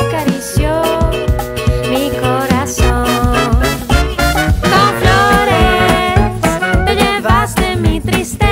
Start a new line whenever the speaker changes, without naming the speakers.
Acarició mi corazón con flores, te llevaste mi tristeza.